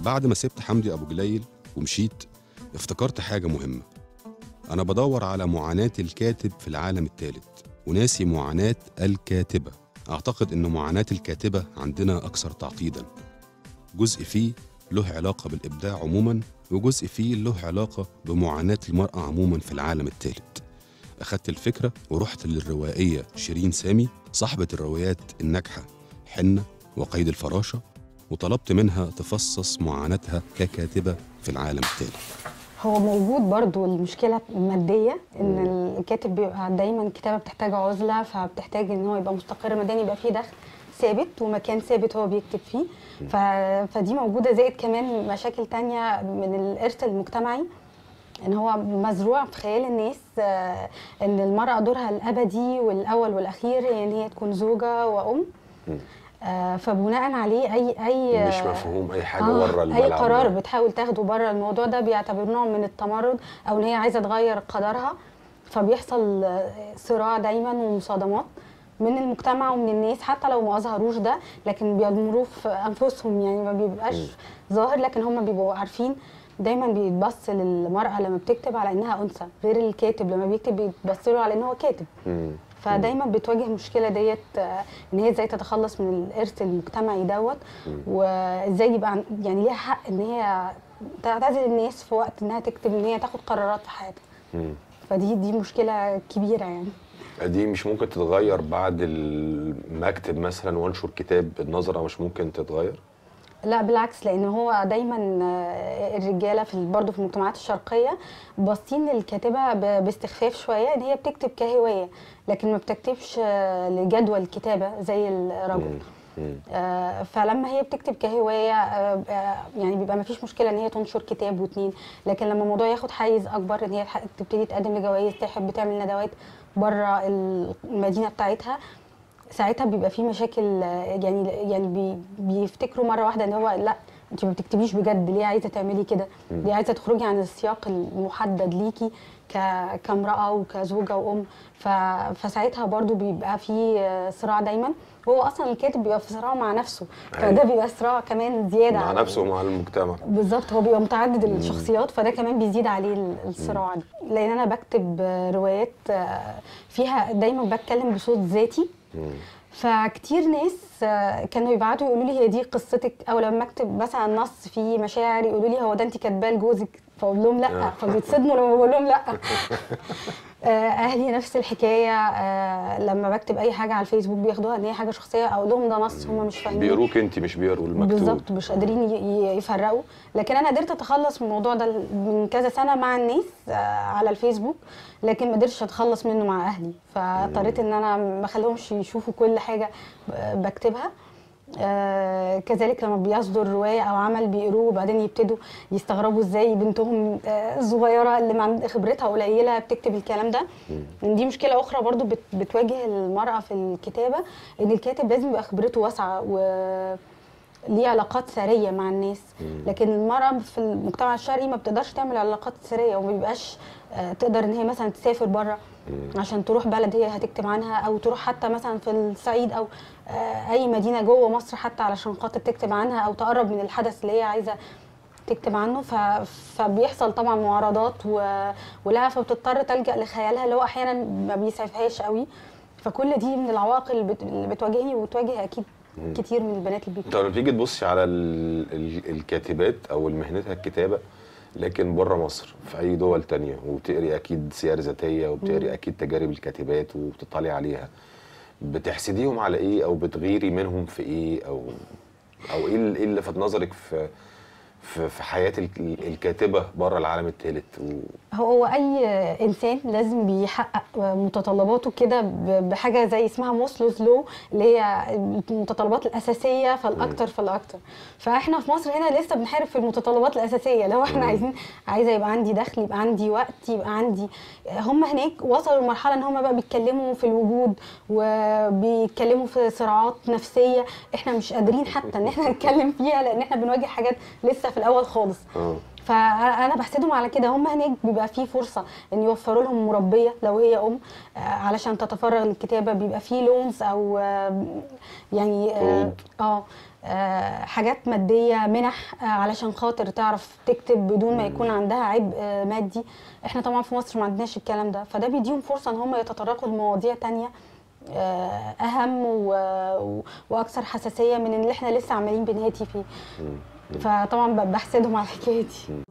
بعد ما سبت حمدي أبو جليل ومشيت افتكرت حاجة مهمة. أنا بدور على معاناة الكاتب في العالم الثالث وناسي معاناة الكاتبة. أعتقد إن معاناة الكاتبة عندنا أكثر تعقيدا. جزء فيه له علاقة بالإبداع عموما وجزء فيه له علاقة بمعاناة المرأة عموما في العالم الثالث أخدت الفكرة ورحت للروائية شيرين سامي صاحبة الروايات الناجحة حنة وقيد الفراشة وطلبت منها تفصص معاناتها ككاتبة في العالم الثالث هو موجود برضو المشكلة المادية إن الكاتب بيبقى دايما الكتابه بتحتاج عزلة فبتحتاج إن هو يبقى مستقر ماديا يبقى فيه دخل ثابت ومكان ثابت هو بيكتب فيه. ف... فدي موجودة زائد كمان مشاكل تانية من الارث المجتمعي إن هو مزروع في خيال الناس آه، إن المرأة دورها الأبدي والأول والأخير هي ان هي تكون زوجة وأم. فبناء عليه اي أي مش مفهوم أي حاجة آه، بره أي الملعب قرار ده. بتحاول تاخده بره الموضوع ده بيعتبر نوع من التمرد أو إن هي عايزة تغير قدرها فبيحصل آه، صراع دايما ومصادمات من المجتمع ومن الناس حتى لو ما أظهروش ده لكن بيضمروه في أنفسهم يعني ما بيبقاش ظاهر لكن هم بيبقوا عارفين دايما بيتبص للمرأة لما بتكتب على إنها أنثى غير الكاتب لما بيكتب بيتبص له على إن هو كاتب مم. فدايما بتواجه المشكلة ديت آه، إن هي إزاي تتخلص من الإرث المجتمعي دوت وإزاي يبقى عن- يعني ليها حق إن هي تعتزل الناس في وقت إنها تكتب إن هي تاخد قرارات في حياتها. فدي دي مشكلة كبيرة يعني. دي مش ممكن تتغير بعد ما أكتب مثلا وأنشر كتاب النظره مش ممكن تتغير؟ لا بالعكس لأن هو دايما آه، الرجالة في برضه في المجتمعات الشرقية باصين للكاتبة باستخفاف شوية إن هي بتكتب كهواية لكن ما بتكتبش آه، لجدول الكتابه زي الرجل. آه، فلما هي بتكتب كهواية آه، يعني بيبقى ما فيش مشكلة إن هي تنشر كتاب واتنين لكن لما الموضوع ياخد حيز أكبر إن هي تبتدي تقدم لجوائز تحب تعمل ندوات بره المدينة بتاعتها ساعتها بيبقى في مشاكل يعني يعني بي بيفتكروا مرة واحدة إن هو لأ انت ما بتكتبيش بجد ليه عايزة تعملي كده؟ ليه عايزة تخرجي عن السياق المحدد ليكي كامرأة وكزوجة وأم؟ ف... فساعتها برضو بيبقى في صراع دايما. هو أصلا الكاتب بيبقى في صراع مع نفسه فده بيبقى صراع كمان زيادة مع نفسه ومع المجتمع. بالظبط هو بيبقى متعدد الشخصيات فده كمان بيزيد عليه ال- الصراع ده. لأن أنا بكتب روايات آه، فيها دايما بتكلم بصوت ذاتي. فكتير ناس آه، كانوا يبعتوا يقولوا لي هي دي قصتك أو لما أكتب مثلا نص فيه مشاعر يقولوا لي هو ده انت كاتباه لجوزك فاقول لهم لا فبيتصدموا لما بقول لهم لا. آه، أهلي نفس الحكاية آه، لما بكتب أي حاجة على الفيسبوك بياخدوها إن هي حاجة شخصية أقول لهم ده نص هم مش فاهمين. بيقروك أنت مش بيقروا المكتوب. بالظبط مش قادرين يفرقوا. لكن أنا قدرت أتخلص من الموضوع ده من كذا سنة مع الناس آه، على الفيسبوك لكن ما قدرتش أتخلص منه مع أهلي. فاضطريت إن أنا ما أخليهمش يشوفوا كل حاجة آه، بكتبها. آه كذلك لما بيصدر رواية أو عمل بيقروه وبعدين يبتدوا يستغربوا إزاي بنتهم آه الصغيره اللي مع خبرتها قليلة بتكتب الكلام ده. دي مشكلة أخرى برضو بت بتواجه المرأة في الكتابة إن الكاتب لازم يبقى خبرته واسعة و ليه علاقات ثرية مع الناس. لكن المرأة في المجتمع الشرقي ما بتقدرش تعمل علاقات ثرية وما بيبقاش آه، تقدر إن هي مثلا تسافر بره عشان تروح بلد هي هتكتب عنها أو تروح حتى مثلا في الصعيد أو آه، أي مدينة جوه مصر حتى علشان خاطر تكتب عنها أو تقرب من الحدث اللي هي عايزة تكتب عنه. ف... فبيحصل طبعا معارضات و... ولا فبتضطر تلجأ لخيالها اللي هو أحيانا ما بيسعفهاش قوي. فكل دي من العوائق اللي, بت... اللي بتواجهني وبتواجه أكيد كتير من البنات اللي بيكتبوا. طب لما تيجي تبصي على ال... ال... الكاتبات أو مهنتها الكتابة لكن بره مصر في أي دول تانية وبتقري أكيد سير ذاتية وبتقري أكيد تجارب الكاتبات وبتطلعي عليها. بتحسديهم على إيه أو بتغيري منهم في إيه أو أو إيه إيه اللي لفت نظرك في في, في حياة ال- الكاتبة بره العالم الثالث و... هو أي إنسان لازم بيحقق متطلباته كده بحاجة زي اسمها موسلوز لو اللي هي المتطلبات الأساسية فالأكتر فالأكتر. فإحنا في مصر هنا لسه بنحارب في المتطلبات الأساسية. لو إحنا عايزين عايزة يبقى عندي دخل يبقى عندي وقت يبقى عندي هم هناك وصلوا لمرحلة إن هم بقى بيتكلموا في الوجود وبيتكلموا في صراعات نفسية. إحنا مش قادرين حتى إن إحنا نتكلم فيها لأن إحنا بنواجه حاجات لسه في الأول خالص. آه. فأنا بحسدهم على كده. هم هناك بيبقى في فرصة إن يوفروا لهم مربية لو هي أم آه، علشان تتفرغ للكتابة. بيبقى في لونز أو آه، يعني آه. آه، آه، حاجات مادية منح آه، علشان خاطر تعرف تكتب بدون ما يكون عندها عبء آه، مادي. إحنا طبعا في مصر ما عندناش الكلام ده. فده بيديهم فرصة إن هم يتطرقوا لمواضيع تانية آه، أهم وأكثر حساسية من اللي إحنا لسه عمالين بنهاتي فيه. فطبعا بحسدهم على الحكاية دي